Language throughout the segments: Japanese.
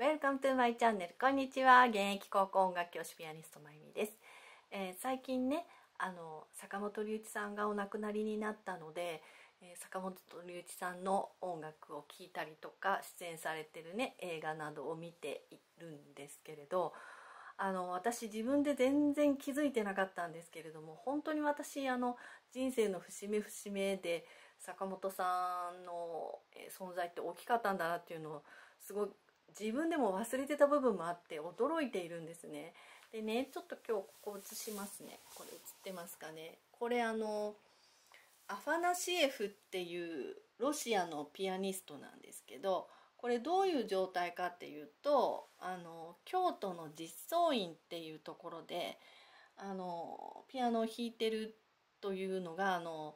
Welcome to my channel. こんにちは。現役高校音楽教師ピアニストまゆみです、えー、最近ねあの坂本龍一さんがお亡くなりになったので、えー、坂本龍一さんの音楽を聴いたりとか出演されてるね映画などを見ているんですけれどあの私自分で全然気づいてなかったんですけれども本当に私あの人生の節目節目で坂本さんの存在って大きかったんだなっていうのをすごい自分でも忘れてた部分もあって驚いているんですね。でねちょっと今日ここ映しますねこれ映ってますかねこれあのアファナシエフっていうロシアのピアニストなんですけどこれどういう状態かっていうとあの京都の実相院っていうところであのピアノを弾いてるというのがあの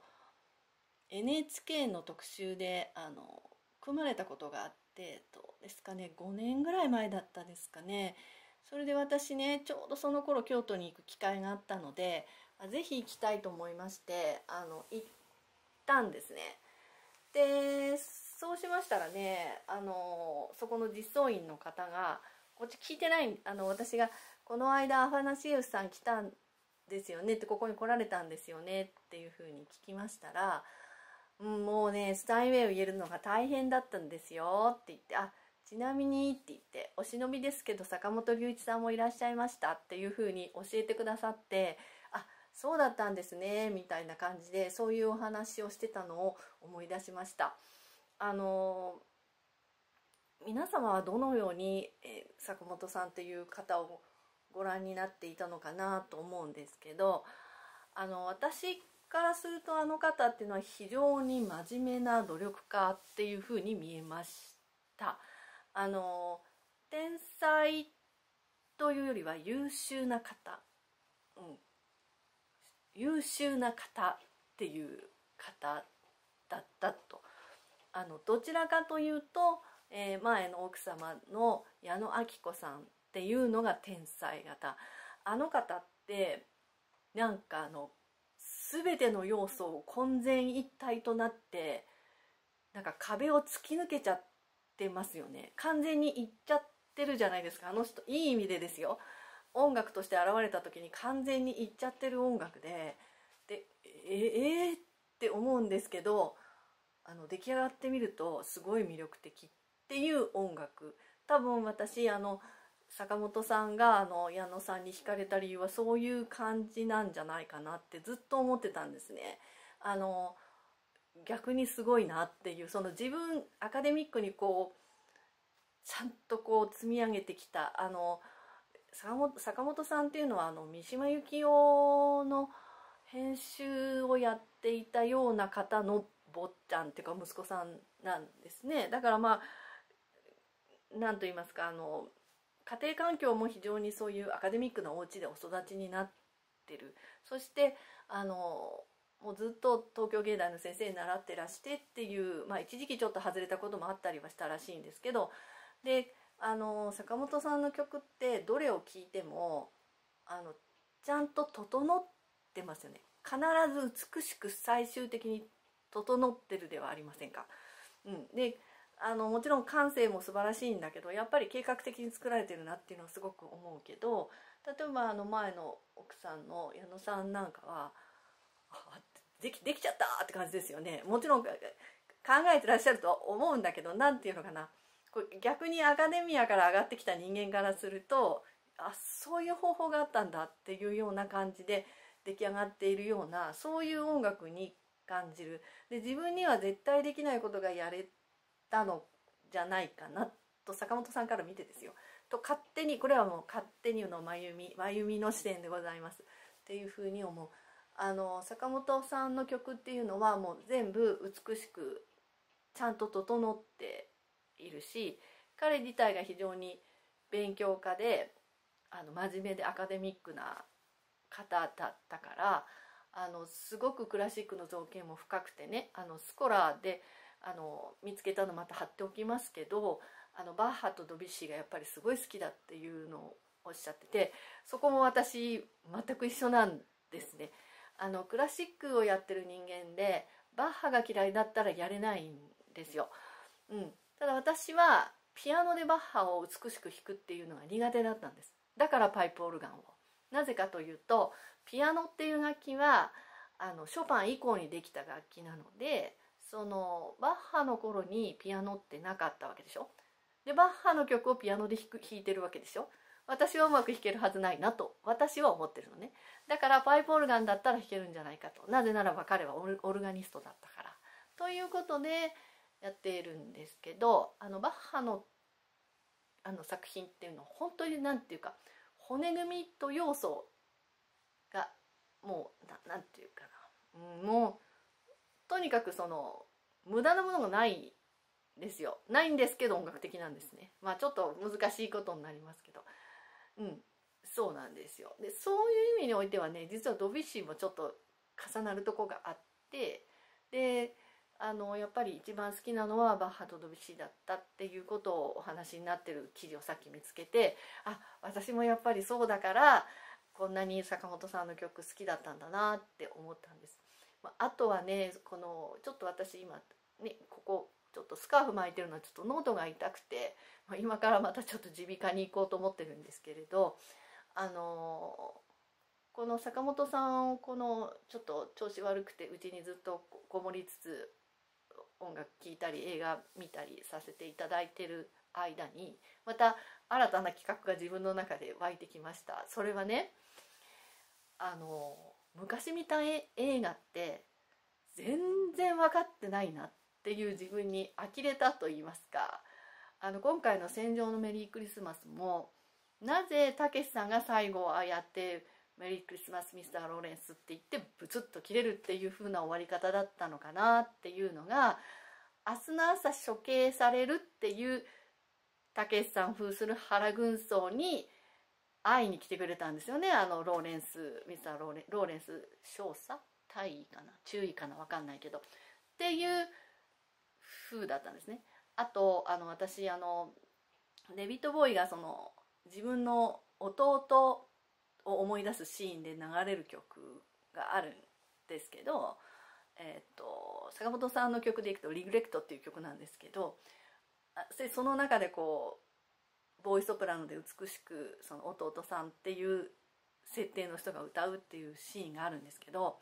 NHK の特集であの組まれたことがあってどうですかね5年ぐらい前だったですかねそれで私ねちょうどその頃京都に行く機会があったので是非行きたいと思いましてあの行ったんですね。でそうしましたらねあのそこの実相院の方がこっち聞いてないあの私がこの間アファナシエフさん来たんですよねってここに来られたんですよねっていうふうに聞きましたら、もうねスタインウェイを入れるのが大変だったんですよって言ってあちなみにって言ってお忍びですけど坂本龍一さんもいらっしゃいましたっていうふうに教えてくださってあそうだったんですねみたいな感じでそういうお話をしてたのを思い出しました。あの皆様はどのように、え、坂本さんという方をご覧になっていたのかなと思うんですけどあの私からするとあの方っていうのは非常に真面目な努力家っていうふうに見えました。あの天才というよりは優秀な方、うん、優秀な方っていう方だったと。あのどちらかというと、えー、前の奥様の矢野明子さんっていうのが天才型。あの方ってなんかあの全ての要素を混然一体となってなんか壁を突き抜けちゃってますよね。完全にいっちゃってるじゃないですか。あの人いい意味でですよ。音楽として現れた時に完全にいっちゃってる音楽ででええー、って思うんですけどあの出来上がってみるとすごい魅力的っていう音楽。多分私あの坂本さんがあの矢野さんに惹かれた理由はそういう感じなんじゃないかなってずっと思ってたんですね。あの逆にすごいなっていうその自分アカデミックにこうちゃんとこう積み上げてきたあの坂本坂本さんっていうのはあの三島由紀夫の編集をやっていたような方の坊ちゃんっていうか息子さんなんですねだからまあ何と言いますかあの家庭環境も非常にそういうアカデミックなお家でお育ちになってる。そしてあのもうずっと東京芸大の先生に習ってらしてっていう、まあ、一時期ちょっと外れたこともあったりはしたらしいんですけど。であの坂本さんの曲ってどれを聴いてもあのちゃんと整ってますよね。必ず美しく最終的に整ってるではありませんか。うん、であのもちろん感性も素晴らしいんだけどやっぱり計画的に作られてるなっていうのはすごく思うけど例えばあの前の奥さんの矢野さんなんかはできできちゃったって感じですよね。もちろん考えてらっしゃると思うんだけど何て言うのかな。これ逆にアカデミアから上がってきた人間からするとあそういう方法があったんだっていうような感じで出来上がっているようなそういう音楽に感じる。で自分には絶対できないことがやれたのじゃないかなと坂本さんから見てですよ。と勝手にこれはもう勝手にの真由美真由美の視点でございますっていうふうに思う。あの坂本さんの曲っていうのはもう全部美しくちゃんと整っているし彼自体が非常に勉強家であの真面目でアカデミックな方だったからあのすごくクラシックの造形も深くてねあのスコラーであの見つけたのまた貼っておきますけどあのバッハとドビュッシーがやっぱりすごい好きだっていうのをおっしゃっててそこも私全く一緒なんですね。あのクラシックをやってる人間でバッハが嫌いだったらやれないんですよ。うん、ただ私はピアノでバッハを美しく弾くっていうのが苦手だったんですだからパイプオルガンをなぜかというとピアノっていう楽器はあのショパン以降にできた楽器なのでそのバッハの頃にピアノってなかったわけでしょ？でバッハの曲をピアノで弾く弾いてるわけでしょ？私はうまく弾けるはずないなと私は思ってるのね。だからパイプオルガンだったら弾けるんじゃないかと。なぜならば彼はオルガニストだったから。ということでやっているんですけどあのバッハのあの作品っていうのは本当に何て言うか骨組みと要素がもう何て言うかな、うん、もうとにかくその無駄なものがないですよ。ないんですけど音楽的なんですね。まあちょっと難しいことになりますけど。うん。そうなんですよ。でそういう意味においてはね実はドビュッシーもちょっと重なるとこがあってであのやっぱり一番好きなのはバッハとドビュッシーだったっていうことをお話になってる記事をさっき見つけてあ私もやっぱりそうだからこんなに坂本さんの曲好きだったんだなって思ったんです。まあとはねこのちょっと私今ねここちょっとスカーフ巻いてるのはちょっと喉が痛くて、まあ、今からまたちょっと耳鼻科に行こうと思ってるんですけれどあのこの坂本さんをこのちょっと調子悪くてうちにずっとこもりつつ音楽聴いたり映画見たりさせていただいてる間にまた新たな企画が自分の中で湧いてきました。それはねあの昔見た映画って全然分かってないなっていう自分に呆れたと言いますか。あの今回の「戦場のメリークリスマスも」なぜたけしさんが最後ああやって「メリークリスマスミスター・ローレンス」って言ってブツッと切れるっていう風な終わり方だったのかなっていうのが明日の朝処刑されるっていうたけしさん風する原軍曹に会いに来てくれたんですよね。あのローレンスミスターローレローレンス少佐？大尉かな？注意かな？分かんないけど。っていう風だったんですね。あとあの私あのデビッド・ボーイがその自分の弟を思い出すシーンで流れる曲があるんですけど、えーと、坂本さんの曲でいくと「リグレクト」っていう曲なんですけどその中でこうボーイソプラノで美しくその弟さんっていう設定の人が歌うっていうシーンがあるんですけど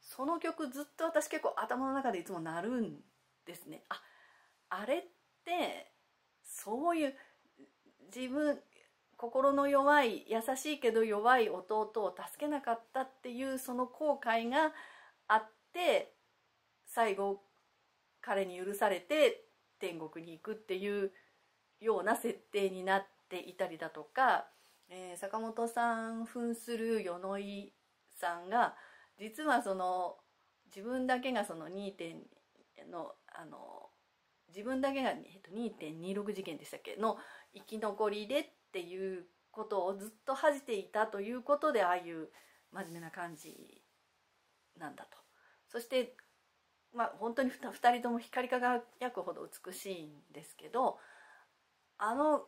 その曲ずっと私結構頭の中でいつも鳴るんですね。ああれってそういう自分心の弱い優しいけど弱い弟を助けなかったっていうその後悔があって最後彼に許されて天国に行くっていうような設定になっていたりだとか、えー、坂本さん扮する与野井さんが実はその自分だけがその2点のあの自分だけが、えっと、2.26事件でしたっけの生き残りでっていうことをずっと恥じていたということでああいう真面目な感じなんだと。そしてまあ本当に 2, 2人とも光り輝くほど美しいんですけどあの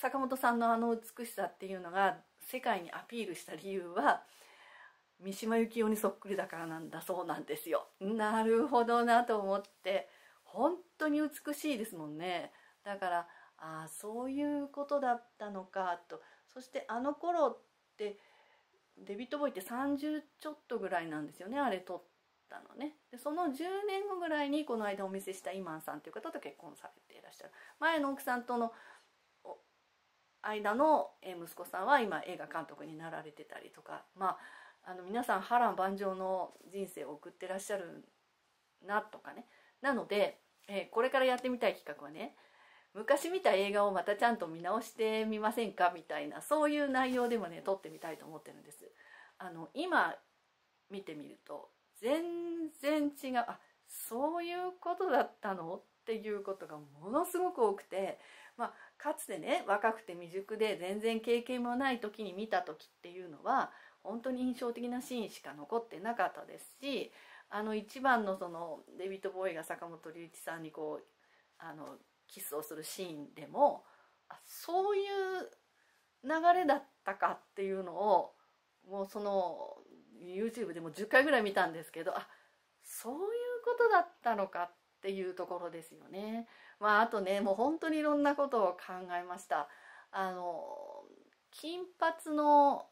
坂本さんのあの美しさっていうのが世界にアピールした理由は三島由紀夫にそっくりだからなんだそうなんですよ。なるほどなと思って本当に美しいですもんね。だからああそういうことだったのかとそしてあの頃ってデビッド・ボーイって30ちょっとぐらいなんですよねあれ撮ったのね。でその10年後ぐらいにこの間お見せしたイマンさんという方と結婚されていらっしゃる。前の奥さんとの間の息子さんは今映画監督になられてたりとか。まああの皆さん波乱万丈の人生を送ってらっしゃるなとかね。なので、えー、これからやってみたい企画はね昔見た映画をまたちゃんと見直してみませんか？みたいなそういう内容でもね撮ってみたいと思ってるんです。あの今見てみると全然違う。あそういうことだったの？っていうことがものすごく多くて、まあ、かつてね若くて未熟で全然経験もない時に見た時っていうのは本当に印象的なシーンしか残ってなかったですしあの一番のそのデビッド・ボーイが坂本龍一さんにこうあのキスをするシーンでもあそういう流れだったかっていうのをもうその YouTube でも10回ぐらい見たんですけどあそういうことだったのかっていうところですよね。まああとねもう本当にいろんなことを考えましたあの金髪の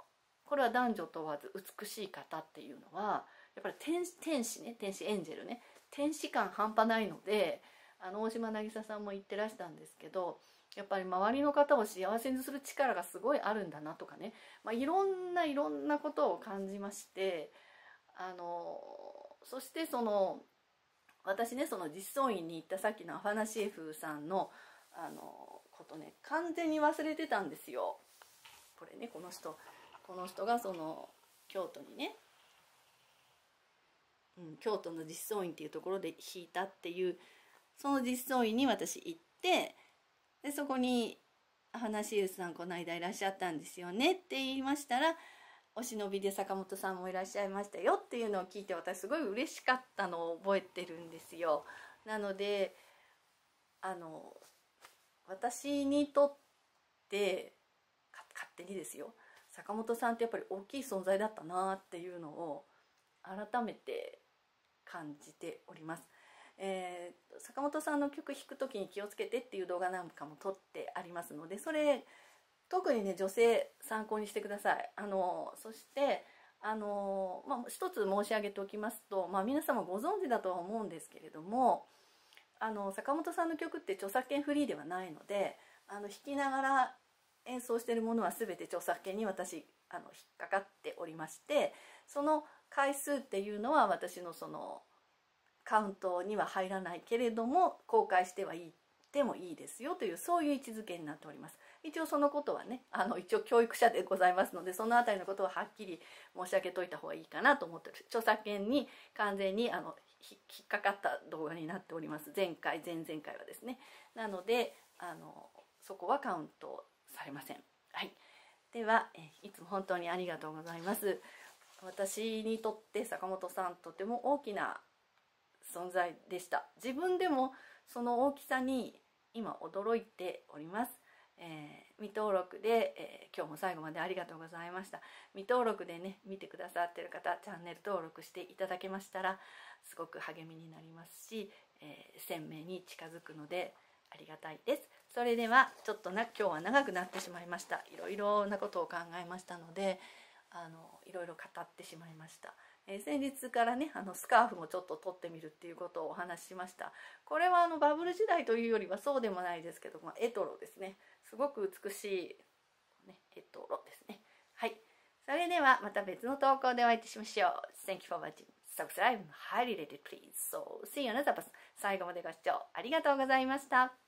これは男女問わず美しい方っていうのはやっぱり天天使ね天使エンジェルね天使感半端ないのであの大島渚さんも言ってらしたんですけどやっぱり周りの方を幸せにする力がすごいあるんだなとかね、まあ、いろんないろんなことを感じましてあのそしてその私ねその実相院に行ったさっきのアファナシエフさんのあのことね完全に忘れてたんですよ。これねこの人この人がその京都にね、うん、京都の実相院っていうところで弾いたっていうその実相院に私行ってでそこに「話ゆさんこの間いらっしゃったんですよね」って言いましたらお忍びで坂本さんもいらっしゃいましたよっていうのを聞いて私すごい嬉しかったのを覚えてるんですよ。なのであの私にとって勝手にですよ坂本さんってやっぱり大きい存在だったなっていうのを改めて感じております。えー、坂本さんの曲弾く時に気をつけてっていう動画なんかも撮ってありますのでそれ特にね女性参考にしてください。あのそしてあの、まあ、一つ申し上げておきますと、まあ、皆様ご存知だとは思うんですけれどもあの坂本さんの曲って著作権フリーではないのであの弾きながら演奏してるものは全て著作権に私あの引っかかっておりましてその回数っていうのは私のそのカウントには入らないけれども公開してはいいでもいいですよというそういう位置づけになっております。一応そのことはねあの一応教育者でございますのでその辺りのことははっきり申し上げといた方がいいかなと思ってる。著作権に完全にあの引っかかった動画になっております。前回前々回はですね。なのであのそこはカウントされません。はい。ではえいつも本当にありがとうございます。私にとって坂本さんとても大きな存在でした。自分でもその大きさに今驚いております、えー、未登録で、えー、今日も最後までありがとうございました。未登録でね見てくださってる方チャンネル登録していただけましたらすごく励みになりますし、えー、鮮明に近づくのでありがたいです。それではちょっとな今日は長くなってしまいました。いろいろなことを考えましたのであのいろいろ語ってしまいました。え、先日からねあのスカーフもちょっと取ってみるっていうことをお話ししました。これはあのバブル時代というよりはそうでもないですけど、まあ、エトロですね。すごく美しい、ね、エトロですね。はい。それではまた別の投稿でお会いしましょう。Thank you for watching. Subscribe highly rated please. So see you another person 最後までご視聴ありがとうございました。